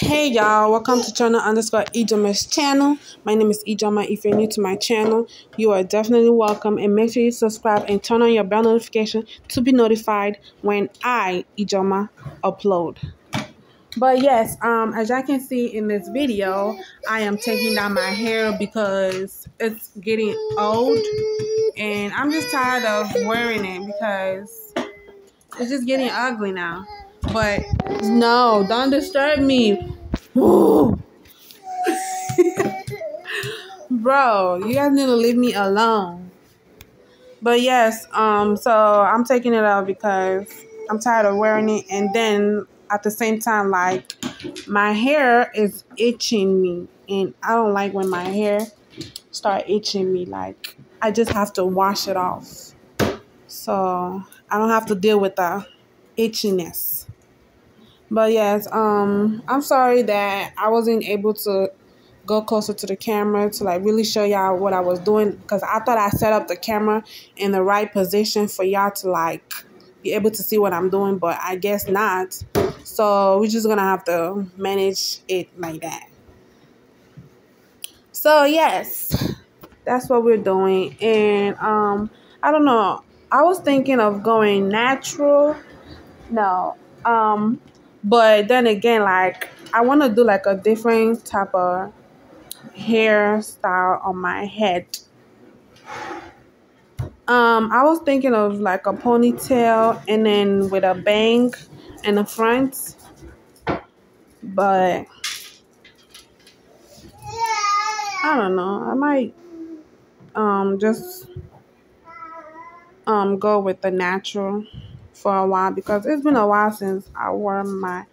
Hey y'all, welcome to channel underscore Ijeoma's channel. My name is Ijeoma. If you're new to my channel, you are definitely welcome and make sure you subscribe and turn on your bell notification to be notified when I, Ijeoma, upload. But yes, um, as y'all can see in this video, I am taking down my hair because it's getting old and I'm just tired of wearing it because it's just getting ugly now. But no, don't disturb me. Bro, you guys need to leave me alone. But yes, um, so I'm taking it out because I'm tired of wearing it and then at the same time like my hair is itching me and I don't like when my hair start itching me like I just have to wash it off. So I don't have to deal with the itchiness. But yes, um, I'm sorry that I wasn't able to go closer to the camera to like really show y'all what I was doing because I thought I set up the camera in the right position for y'all to like be able to see what I'm doing, but I guess not. So we're just gonna have to manage it like that. So yes, that's what we're doing, and um, I don't know. I was thinking of going natural. No, um, but then again, like I want to do like a different type of hairstyle on my head. Um, I was thinking of like a ponytail and then with a bang in the front. But I don't know. I might um just um go with the natural for a while because it's been a while since I wore my.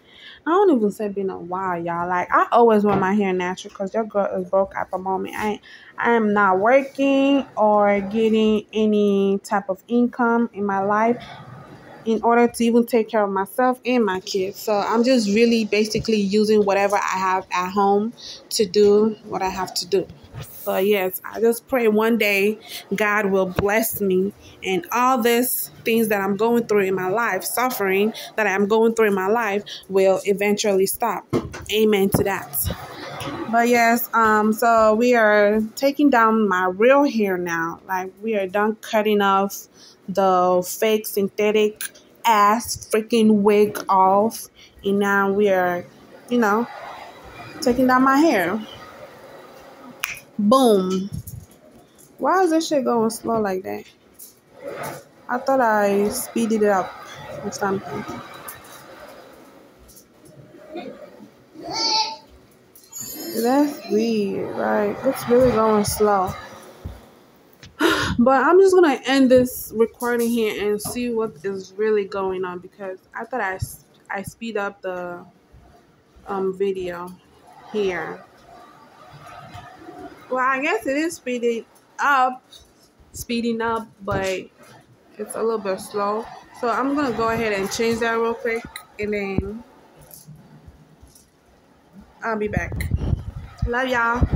I don't even say been a while, y'all. Like I always wear my hair natural because your girl is broke at the moment. I I am not working or getting any type of income in my life in order to even take care of myself and my kids. So I'm just really basically using whatever I have at home to do what I have to do. So yes, I just pray one day God will bless me and all this things that I'm going through in my life, suffering that I'm going through in my life will eventually stop. Amen to that. But yes, um, so we are taking down my real hair now. Like we are done cutting off the fake synthetic ass freaking wig off, and now we are, you know, taking down my hair. Boom. Why is this shit going slow like that? I thought I speeded it up or something. That's weird, right? It's really going slow. But I'm just gonna end this recording here and see what is really going on because I thought I, I speed up the um video here. Well, I guess it is speeding up, speeding up, but it's a little bit slow. So I'm gonna go ahead and change that real quick and then I'll be back. Love y'all.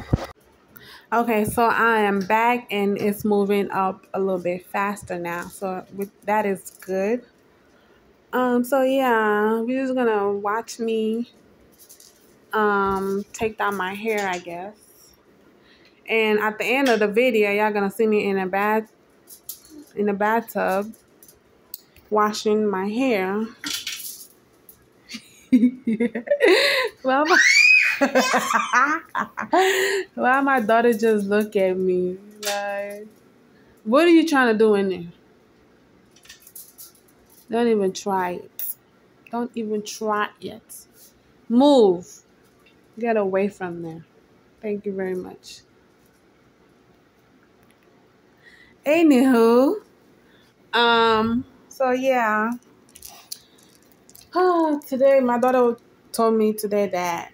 Okay, so I am back and it's moving up a little bit faster now. So with, that is good. Um, so yeah, we're just gonna watch me um take down my hair, I guess. And at the end of the video, y'all gonna see me in a bath in a bathtub washing my hair. well, my Why my daughter just look at me? Like, what are you trying to do in there? Don't even try it. Don't even try it. Move. Get away from there. Thank you very much. Anywho, um, so yeah. Oh, today my daughter told me today that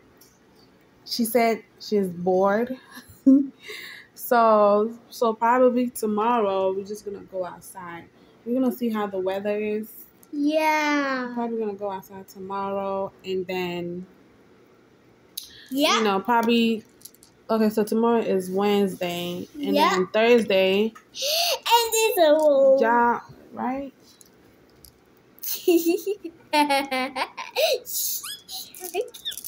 she said she's bored. so so probably tomorrow we're just gonna go outside. We're gonna see how the weather is. Yeah. Probably gonna go outside tomorrow and then Yeah. you know, probably okay, so tomorrow is Wednesday and Yeah. then Thursday, and it's a yeah, right?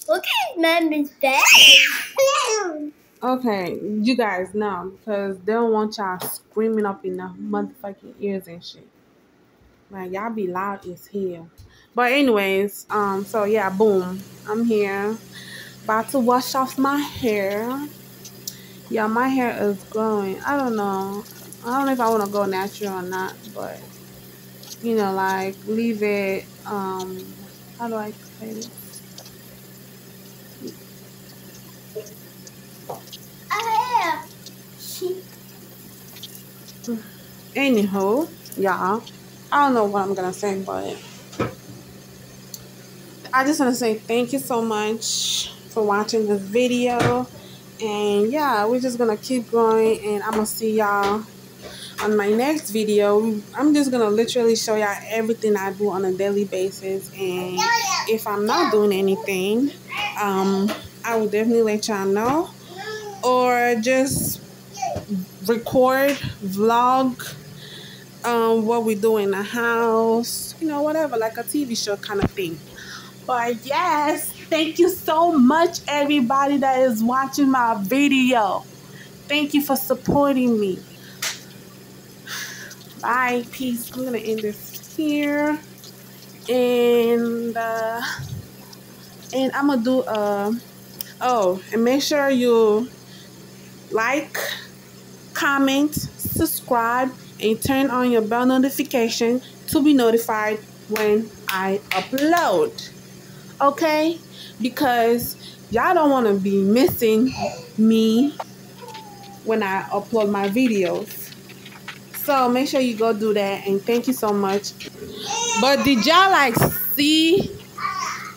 Look at mommy's face. Okay, you guys know because they don't want y'all screaming up in the motherfucking ears and shit. Like y'all be loud as hell. But anyways, um, so yeah, boom, I'm here, about to wash off my hair. Yeah, my hair is growing. I don't know. I don't know if I want to go natural or not, but you know, like leave it. Um, how do I say this? Anywho, y'all, I don't know what I'm gonna say, but I just want to say thank you so much for watching this video. And yeah, we're just gonna keep going, and I'm gonna see y'all on my next video. I'm just gonna literally show y'all everything I do on a daily basis, and if I'm not doing anything, um, I will definitely let y'all know, or just record, vlog um, what we do in the house, you know, whatever, like a TV show kind of thing. But yes, thank you so much, everybody that is watching my video. Thank you for supporting me. Bye, peace. I'm gonna end this here, and uh, and I'm gonna do uh oh, and make sure you like, comment, subscribe, and turn on your bell notification to be notified when I upload. Okay? Because y'all don't want to be missing me when I upload my videos. So make sure you go do that and thank you so much. But did y'all like see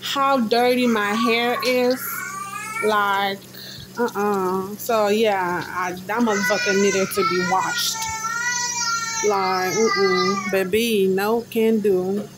how dirty my hair is? Like, uh-uh. So yeah, I, that motherfucker needed to be washed. Like, mm-mm. Baby, no can do.